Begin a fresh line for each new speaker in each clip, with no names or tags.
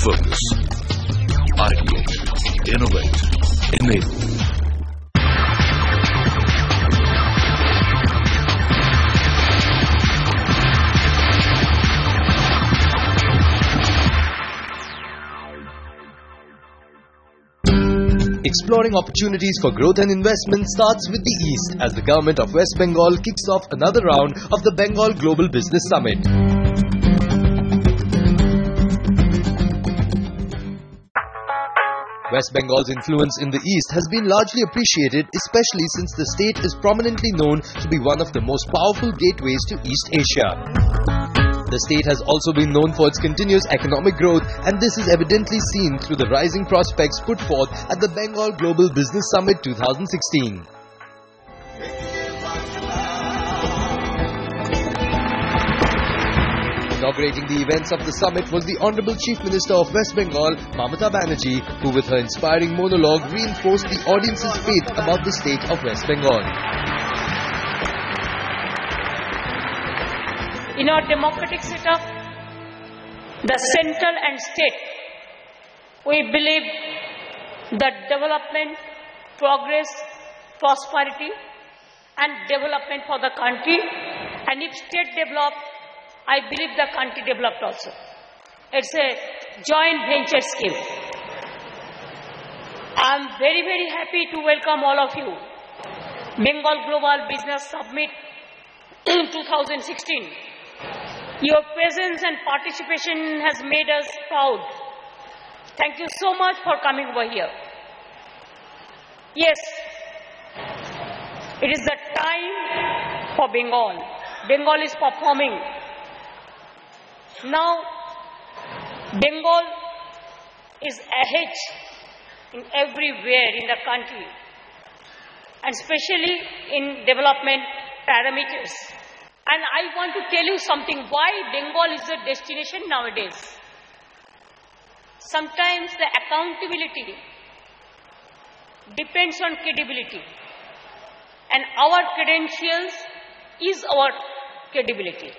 Focus. Ideate. Innovate. Enable.
Exploring opportunities for growth and investment starts with the East as the government of West Bengal kicks off another round of the Bengal Global Business Summit. West Bengal's influence in the East has been largely appreciated, especially since the state is prominently known to be one of the most powerful gateways to East Asia. The state has also been known for its continuous economic growth and this is evidently seen through the rising prospects put forth at the Bengal Global Business Summit 2016. Inaugurating the events of the summit was the Honorable Chief Minister of West Bengal, Mamata Banerjee, who with her inspiring monologue reinforced the audience's faith about the state of West Bengal.
In our democratic setup, the central and state, we believe that development, progress, prosperity, and development for the country. And if state develops, I believe the country developed also. It's a joint venture scheme. I'm very, very happy to welcome all of you. Bengal Global Business Summit 2016. Your presence and participation has made us proud. Thank you so much for coming over here. Yes, it is the time for Bengal. Bengal is performing. Now, Bengal is ahead in everywhere in the country, and especially in development parameters. And I want to tell you something why Bengal is a destination nowadays. Sometimes the accountability depends on credibility. And our credentials is our credibility.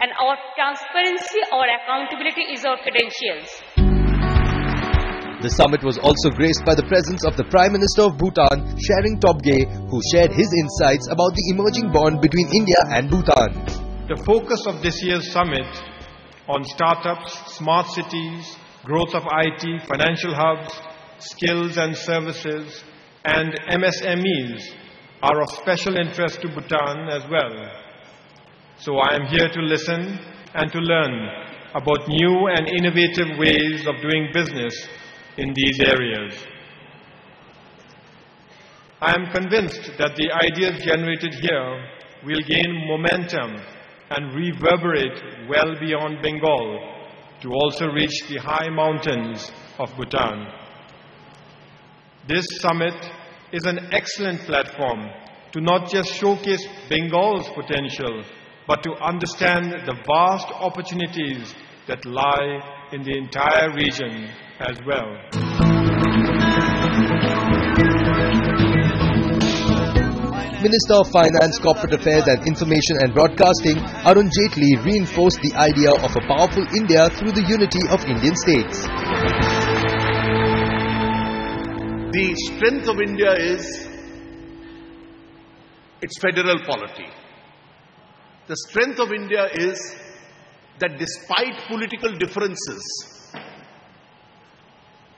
And our transparency, our accountability is our credentials.
The summit was also graced by the presence of the Prime Minister of Bhutan, Tshering Tobgay, who shared his insights about the emerging bond between India and Bhutan.
The focus of this year's summit on startups, smart cities, growth of IT, financial hubs, skills and services, and MSMEs are of special interest to Bhutan as well. So I am here to listen and to learn about new and innovative ways of doing business in these areas. I am convinced that the ideas generated here will gain momentum and reverberate well beyond Bengal to also reach the high mountains of Bhutan. This summit is an excellent platform to not just showcase Bengal's potential, but to understand the vast opportunities that lie in the entire region as well.
Minister of Finance, Corporate Affairs and Information and Broadcasting, Arun Jaitley reinforced the idea of a powerful India through the unity of Indian states.
The strength of India is its federal polity. The strength of India is that despite political differences,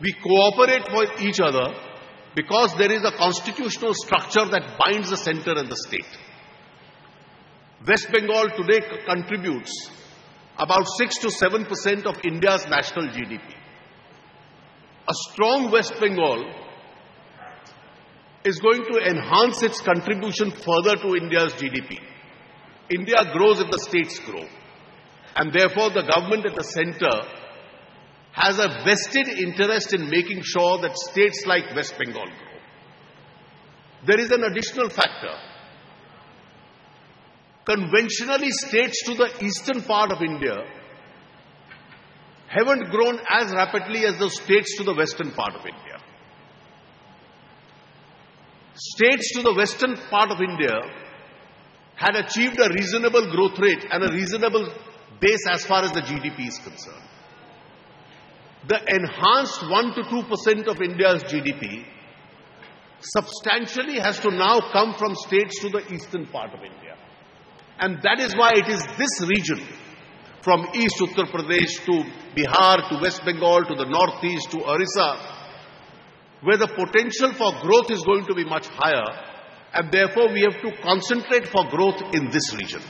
we cooperate with each other because there is a constitutional structure that binds the center and the state. West Bengal today contributes about 6 to 7 percent of India's national GDP. A strong West Bengal is going to enhance its contribution further to India's GDP. India grows if the states grow. And therefore, the government at the center has a vested interest in making sure that states like West Bengal grow. There is an additional factor. Conventionally, states to the eastern part of India haven't grown as rapidly as the states to the western part of India. States to the western part of India had achieved a reasonable growth rate and a reasonable base as far as the GDP is concerned. The enhanced 1 to 2% of India's GDP substantially has to now come from states to the eastern part of India. And that is why it is this region, from East Uttar Pradesh to Bihar to West Bengal to the northeast to Orissa, where the potential for growth is going to be much higher, and therefore we have to concentrate for growth in this region.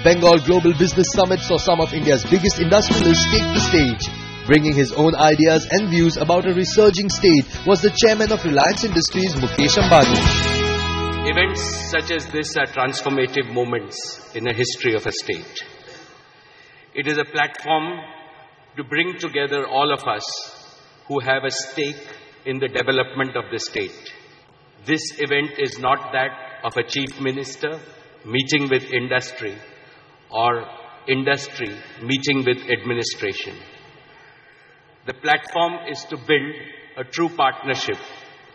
The Bengal Global Business Summit saw some of India's biggest industrialists take the stage. Bringing his own ideas and views about a resurging state was the chairman of Reliance Industries, Mukesh Ambani.
Events such as this are transformative moments in the history of a state. It is a platform to bring together all of us who have a stake in the development of the state. This event is not that of a chief minister meeting with industry or industry meeting with administration. The platform is to build a true partnership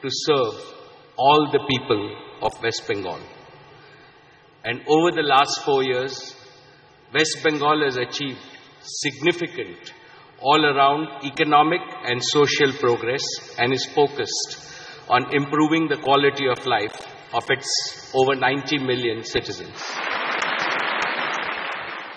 to serve all the people of West Bengal. And over the last four years, West Bengal has achieved significant all around economic and social progress and is focused on improving the quality of life of its over 90 million citizens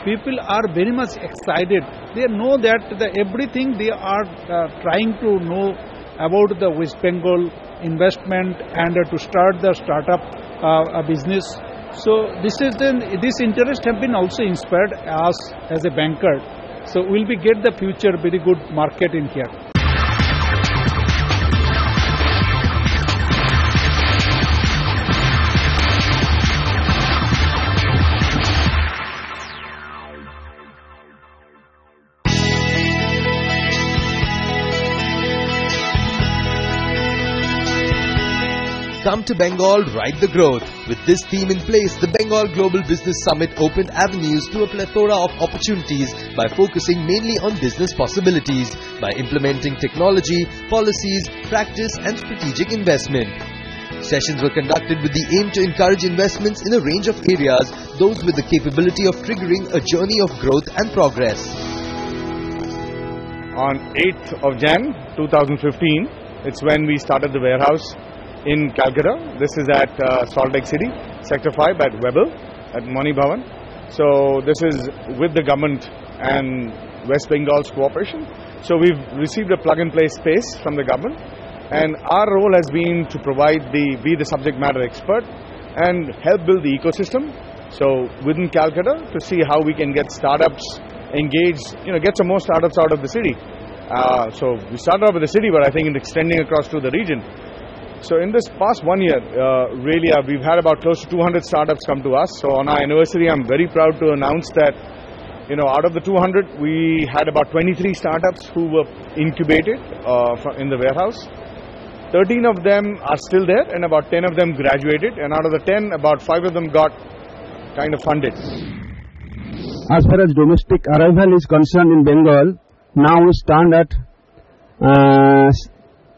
people are very much excited. They know that the, everything they are uh, trying to know about the West Bengal investment and uh, to start the startup uh, business. So this is then this interest have been also inspired us as a banker. So we'll we get the future very good market in here.
To Bengal, ride the growth. With this theme in place, the Bengal Global Business Summit opened avenues to a plethora of opportunities by focusing mainly on business possibilities, by implementing technology, policies, practice and strategic investment. Sessions were conducted with the aim to encourage investments in a range of areas, those with the capability of triggering a journey of growth and progress.
On 8th of Jan 2015, it's when we started the warehouse in Calcutta. This is at uh, Salt Lake City, Sector 5 at Webel, at Moni Bhavan. So this is with the government and West Bengal's cooperation. So we've received a plug-and-play space from the government and our role has been to provide the, be the subject matter expert and help build the ecosystem. So within Calcutta to see how we can get startups engaged, you know, get some more startups out of the city. Uh, so we started off with the city, but I think in extending across to the region. So in this past one year, uh, really, uh, we've had about close to 200 startups come to us. So on our anniversary, I'm very proud to announce that, you know, out of the 200, we had about 23 startups who were incubated uh, in the warehouse. 13 of them are still there, and about 10 of them graduated. And out of the 10, about 5 of them got kind of funded.
As far as domestic arrival is concerned in Bengal, now we stand at uh,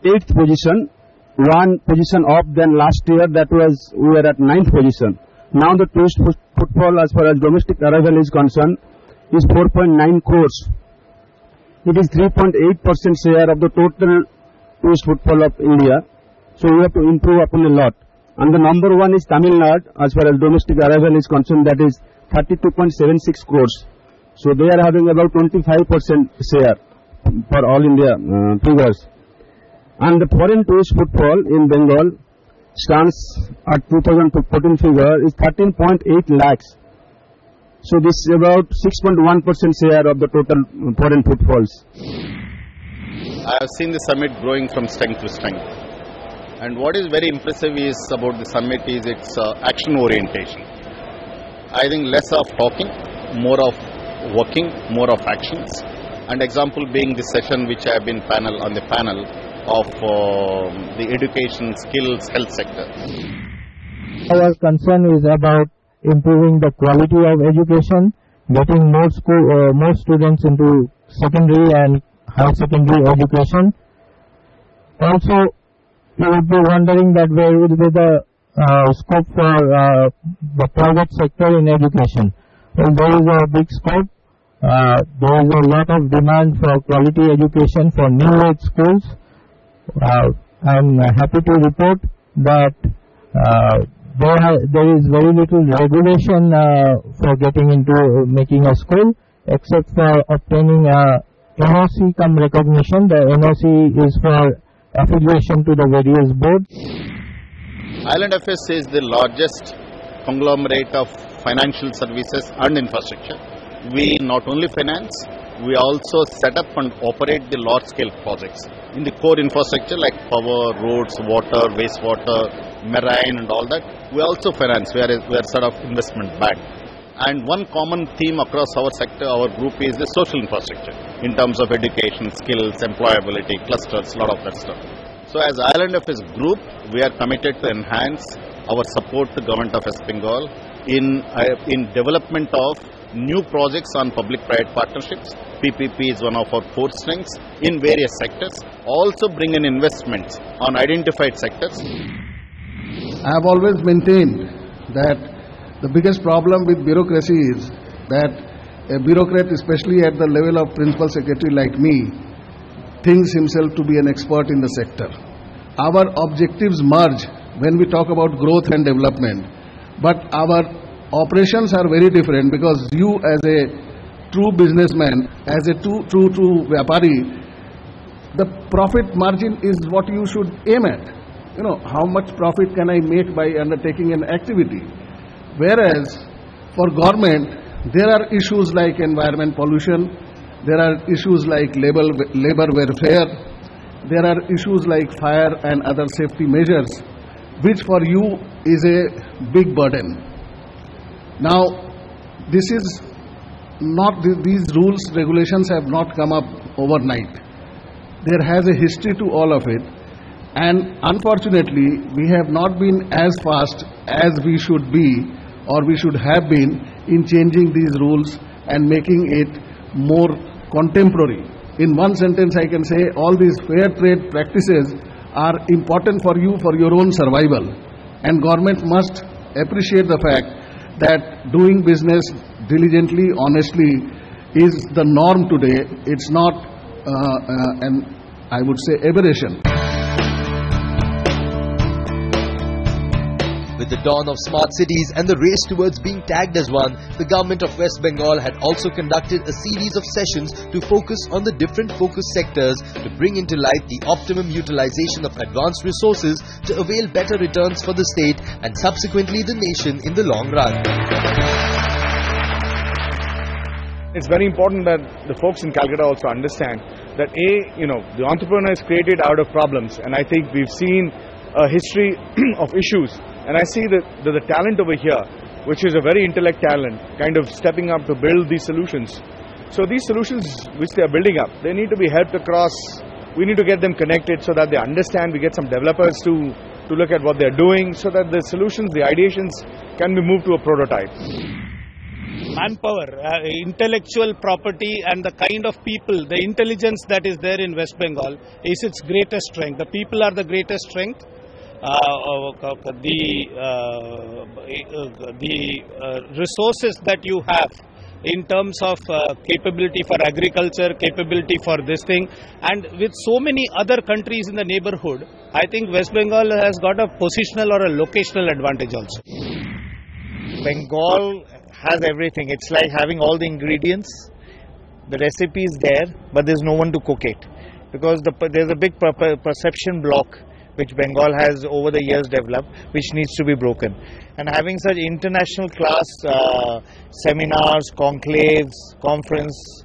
8th position one position up than last year that was we were at ninth position. Now the tourist footfall as far as domestic arrival is concerned is 4.9 crores. It is 3.8 percent share of the total tourist footfall of India. So we have to improve upon a lot. And the number one is Tamil Nadu as far as domestic arrival is concerned that is 32.76 crores. So they are having about 25 percent share for all India uh, figures and the foreign tourist footfall in Bengal stands at 2014 figure is 13.8 lakhs. So this is about 6.1% share of the total foreign footfalls.
I have seen the summit growing from strength to strength. And what is very impressive is about the summit is its uh, action orientation. I think less of talking, more of working, more of actions. And example being the session which I have been panel on the panel of uh, the education, skills, health sector.
Our concern is about improving the quality of education, getting more school, uh, more students into secondary and higher secondary education. Also, you would be wondering that where would be the uh, scope for uh, the private sector in education. Well, there is a big scope. Uh, there is a lot of demand for quality education for new age schools. Uh, I'm happy to report that uh, there, there is very little regulation uh, for getting into making a school except for obtaining a NOC come recognition. The NOC is for affiliation to the various boards.
IL&FS is the largest conglomerate of financial services and infrastructure. We not only finance, we also set up and operate the large scale projects in the core infrastructure like power, roads, water, wastewater, marine and all that. We also finance, we are, we are sort of investment bank. And one common theme across our sector, our group is the social infrastructure in terms of education, skills, employability, clusters, a lot of that stuff. So as IL&FS group, we are committed to enhance our support to government of West Bengal in, uh, in development of new projects on public-private partnerships. PPP is one of our core strengths in various sectors. Also bring in investments on identified sectors.
I have always maintained that the biggest problem with bureaucracy is that a bureaucrat, especially at the level of principal secretary like me, thinks himself to be an expert in the sector. Our objectives merge when we talk about growth and development, but our operations are very different because you as a true businessman, as a true, true, true Vyapari, the profit margin is what you should aim at. You know, how much profit can I make by undertaking an activity? Whereas for government, there are issues like environment pollution, there are issues like labor, labor welfare, there are issues like fire and other safety measures, which for you is a big burden. Now, this is not, these rules, regulations have not come up overnight. There has a history to all of it. And unfortunately, we have not been as fast as we should be or we should have been in changing these rules and making it more contemporary. In one sentence, I can say all these fair trade practices are important for you for your own survival. And government must appreciate the fact that doing business diligently, honestly is the norm today. It's not Uh, uh, an, I would say, aberration.
With the dawn of smart cities and the race towards being tagged as one, the government of West Bengal had also conducted a series of sessions to focus on the different focus sectors to bring into light the optimum utilization of advanced resources to avail better returns for the state and subsequently the nation in the long run.
It's very important that the folks in Calcutta also understand that A, you know, the entrepreneur is created out of problems and I think we've seen a history of issues and I see that the, the talent over here, which is a very intellect talent, kind of stepping up to build these solutions. So these solutions which they are building up, they need to be helped across. We need to get them connected so that they understand. We get some developers to, to look at what they're doing so that the solutions, the ideations can be moved to a prototype
manpower, uh, intellectual property, and the kind of people, the intelligence that is there in West Bengal is its greatest strength. The people are the greatest strength. Uh, uh, the uh, the resources that you have in terms of uh, capability for agriculture, capability for this thing, and with so many other countries in the neighborhood, I think West Bengal has got a positional or a locational advantage also.
Bengal has everything. It's like having all the ingredients, the recipe is there, but there's no one to cook it because the, there's a big perception block which Bengal has over the years developed, which needs to be broken. And having such international class uh, seminars, conclaves, conference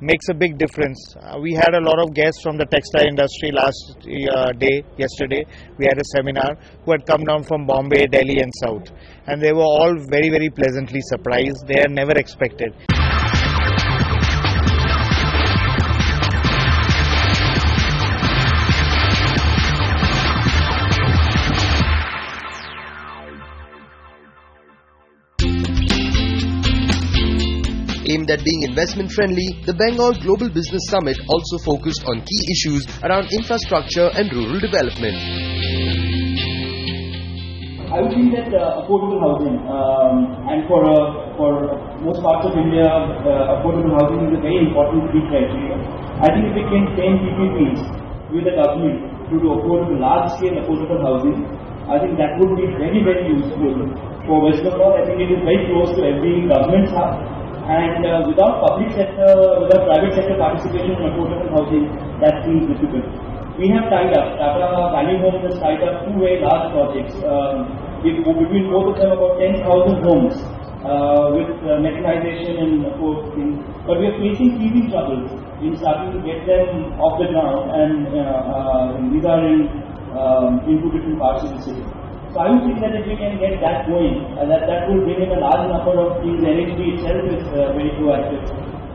makes a big difference. Uh, we had a lot of guests from the textile industry last uh, day, yesterday. We had a seminar who had come down from Bombay, Delhi and South. And they were all very, very pleasantly surprised. They had never expected.
Aimed at being investment friendly, the Bengal Global Business Summit also focused on key issues around infrastructure and rural development.
I would think that uh, affordable housing, um, and for uh, for most parts of India, uh, affordable housing is a very important key criteria. I think if we can train PPPs with the government to do affordable, large-scale affordable housing, I think that would be very very useful for West Bengal. I think it is very close to every government's heart. And uh, without public sector, without private sector participation in affordable housing, that seems difficult. We have tied up, Tata Value Homes has tied up two very large projects. Um, with, between both of them about 10,000 homes uh, with uh, mechanization and in, but we are facing teething troubles in starting to get them off the ground and uh, these are in, um, two different parts of the city. So I would think that if we can get that going, uh, that, that will bring in a large number of things. NHB itself is uh, very proactive.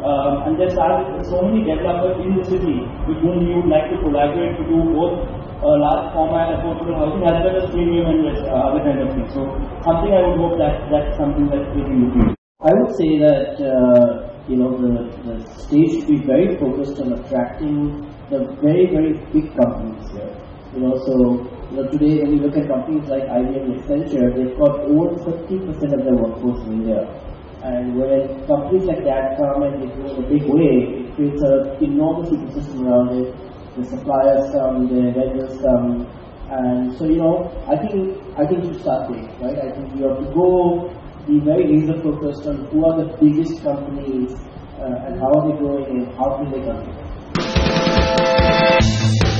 Um, and there's so many developers in the city with whom we would like to collaborate to do both uh, large format affordable housing as well as premium and uh, other kind of things. So something I would hope that that's something that we can do.
I would say that uh, you know the, the state should be very focused on attracting the very very big companies here. You know, so you know, today when you look at companies like IBM and Accenture, they've got over 50% of their workforce in India. And when companies like that come and they grow in a big way, it creates an enormous ecosystem around it. The suppliers come, the vendors come, and so you know, I think I think you start there, right? I think you have to go be very laser focused on who are the biggest companies uh, and how are they growing and how can they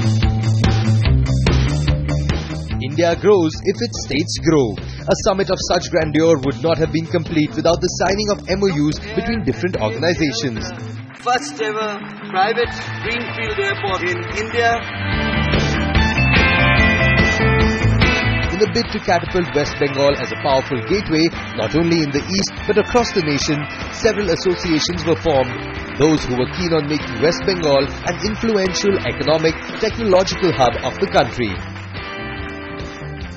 compete.
India grows if its states grow. A summit of such grandeur would not have been complete without the signing of MOUs between different organizations.
First ever private greenfield airport in India.
In a bid to catapult West Bengal as a powerful gateway, not only in the east but across the nation, several associations were formed. Those who were keen on making West Bengal an influential economic, technological hub of the country.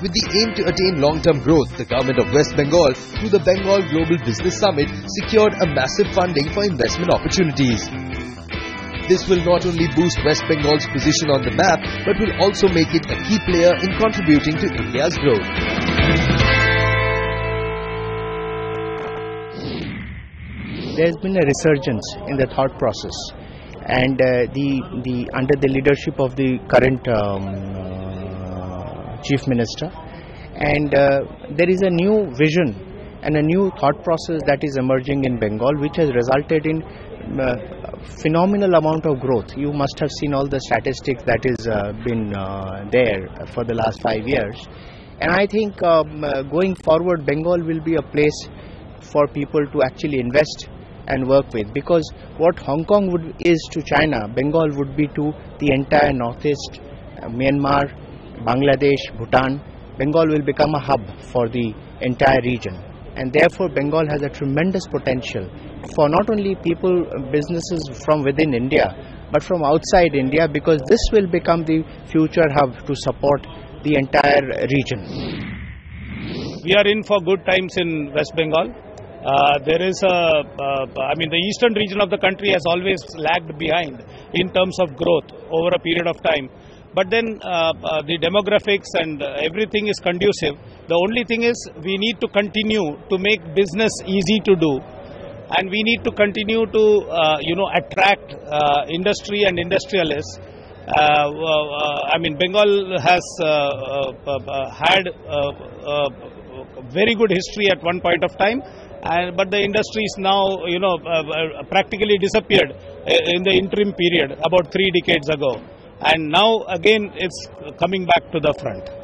With the aim to attain long-term growth, the government of West Bengal, through the Bengal Global Business Summit, secured a massive funding for investment opportunities. This will not only boost West Bengal's position on the map, but will also make it a key player in contributing to India's growth.
There's been a resurgence in the thought process, and uh, the the under the leadership of the current um, chief minister, and uh, there is a new vision and a new thought process that is emerging in Bengal, which has resulted in uh, phenomenal amount of growth. You must have seen all the statistics that is uh, been uh, there for the last five years, and I think um, uh, going forward, Bengal will be a place for people to actually invest and work with. Because what Hong Kong would is to China, Bengal would be to the entire northeast, Myanmar, Bangladesh, Bhutan. Bengal will become a hub for the entire region, and therefore Bengal has a tremendous potential for not only people, businesses from within India, but from outside India because this will become the future hub to support the entire region.
We are in for good times in West Bengal. Uh, there is a, uh, I mean, the eastern region of the country has always lagged behind in terms of growth over a period of time. But then uh, uh the demographics and everything is conducive. The only thing is we need to continue to make business easy to do. And we need to continue to, uh, you know, attract uh, industry and industrialists. I mean, Bengal has had a very good history at one point of time and but the industry is now you know uh, uh, practically disappeared in the interim period about 3 decades ago and now again it's coming back to the front